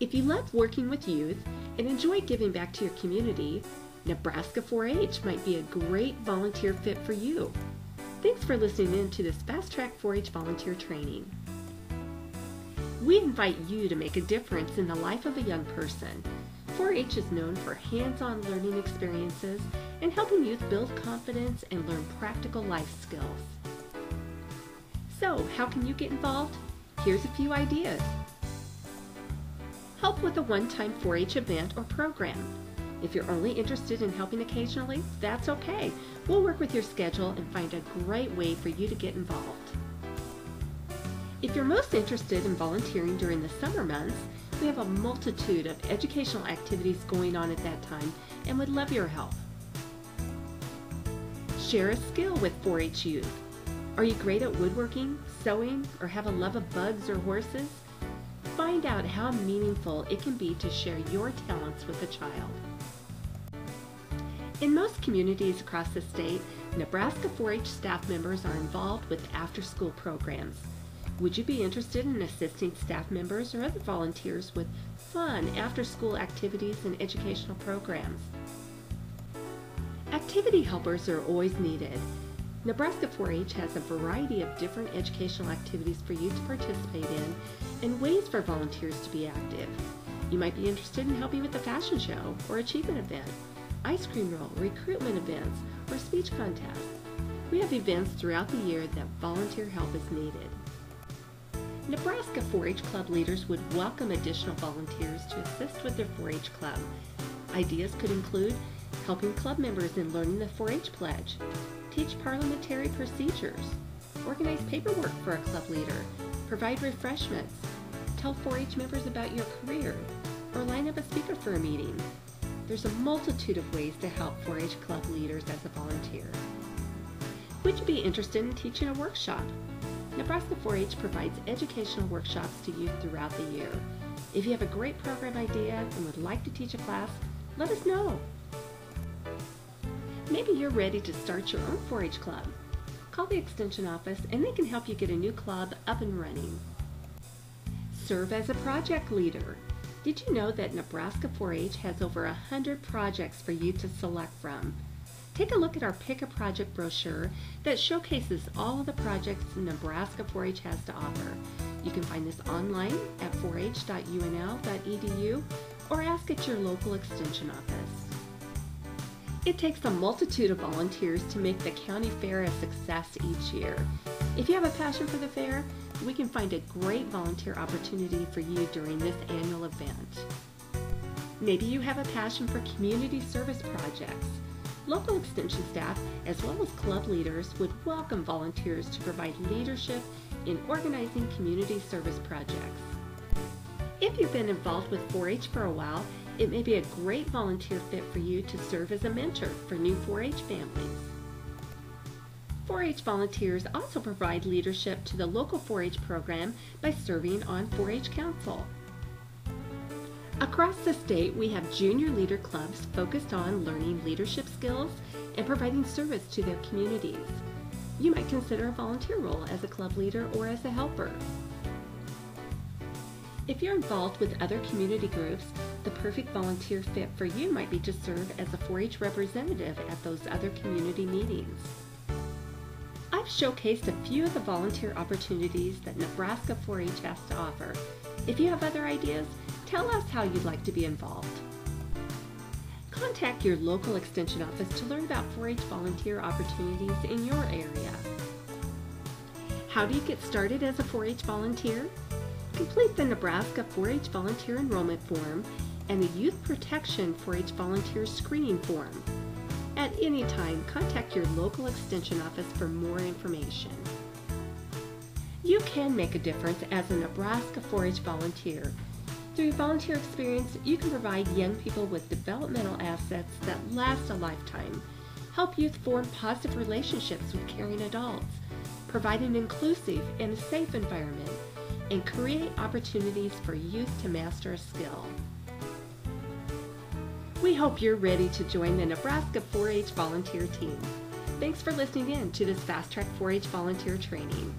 If you love working with youth and enjoy giving back to your community, Nebraska 4 H might be a great volunteer fit for you. Thanks for listening in to this Fast Track 4 H volunteer training. We invite you to make a difference in the life of a young person. 4 H is known for hands on learning experiences and helping youth build confidence and learn practical life skills. So, how can you get involved? Here's a few ideas. Help with a one time 4 H event or program. If you're only interested in helping occasionally, that's okay. We'll work with your schedule and find a great way for you to get involved. If you're most interested in volunteering during the summer months, we have a multitude of educational activities going on at that time and would love your help. Share a skill with 4 H youth. Are you great at woodworking, sewing, or have a love of bugs or horses? Find out how meaningful it can be to share your talents with a child. In most communities across the state, Nebraska 4-H staff members are involved with after-school programs. Would you be interested in assisting staff members or other volunteers with fun after-school activities and educational programs? Activity helpers are always needed. Nebraska 4-H has a variety of different educational activities for you to participate in and ways for volunteers to be active. You might be interested in helping with a fashion show or achievement event, ice cream roll, recruitment events, or speech contests. We have events throughout the year that volunteer help is needed. Nebraska 4-H club leaders would welcome additional volunteers to assist with their 4-H club. Ideas could include helping club members in learning the 4-H pledge, teach parliamentary procedures, organize paperwork for a club leader, provide refreshments, tell 4-H members about your career, or line up a speaker for a meeting. There's a multitude of ways to help 4-H club leaders as a volunteer. Would you be interested in teaching a workshop? Nebraska 4-H provides educational workshops to youth throughout the year. If you have a great program idea and would like to teach a class, let us know. Maybe you're ready to start your own 4-H club. Call the Extension office and they can help you get a new club up and running. Serve as a project leader. Did you know that Nebraska 4-H has over 100 projects for you to select from? Take a look at our Pick a Project brochure that showcases all of the projects Nebraska 4-H has to offer. You can find this online at 4h.unl.edu or ask at your local extension office. It takes a multitude of volunteers to make the county fair a success each year. If you have a passion for the fair, we can find a great volunteer opportunity for you during this annual event. Maybe you have a passion for community service projects. Local extension staff, as well as club leaders, would welcome volunteers to provide leadership in organizing community service projects. If you've been involved with 4-H for a while it may be a great volunteer fit for you to serve as a mentor for new 4-H families. 4-H volunteers also provide leadership to the local 4-H program by serving on 4-H Council. Across the state, we have junior leader clubs focused on learning leadership skills and providing service to their communities. You might consider a volunteer role as a club leader or as a helper. If you're involved with other community groups, the perfect volunteer fit for you might be to serve as a 4-H representative at those other community meetings. I've showcased a few of the volunteer opportunities that Nebraska 4-H has to offer. If you have other ideas, tell us how you'd like to be involved. Contact your local extension office to learn about 4-H volunteer opportunities in your area. How do you get started as a 4-H volunteer? Complete the Nebraska 4-H volunteer enrollment form and the Youth Protection 4-H Volunteer Screening Form. At any time, contact your local Extension office for more information. You can make a difference as a Nebraska 4-H volunteer. Through your volunteer experience, you can provide young people with developmental assets that last a lifetime, help youth form positive relationships with caring adults, provide an inclusive and safe environment, and create opportunities for youth to master a skill. We hope you're ready to join the Nebraska 4-H volunteer team. Thanks for listening in to this Fast Track 4-H volunteer training.